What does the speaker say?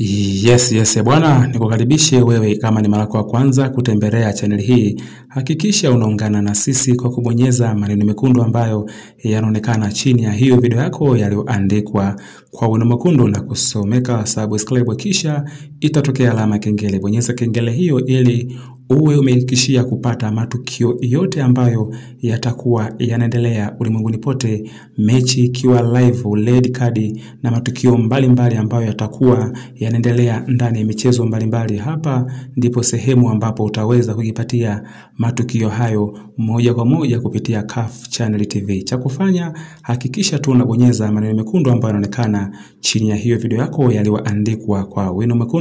Yes, yes bwana, nikukaribishe wewe kama ni mara yako ya kwanza kutembelea chaneli hii, hakikisha unaungana na sisi kwa kubonyeza maneno mekundu ambayo yanaonekana chini ya hiyo video yako yaliyoandikwa kwa wino mwekundu na kusomeka subscribe, kisha itatokea alama kengele. Bonyeza kengele hiyo ili uwe umehakikishia kupata matukio yote ambayo yatakuwa yanaendelea ulimwenguni pote, mechi ikiwa live, red card na matukio mbalimbali mbali ambayo yatakuwa yanaendelea ndani ya michezo mbalimbali mbali. Hapa ndipo sehemu ambapo utaweza kujipatia matukio hayo moja kwa moja kupitia CAF Channel TV. Cha kufanya hakikisha tu unabonyeza maneno mekundu ambayo yanaonekana chini ya hiyo video yako yaliyoandikwa kwa wino mwekundu.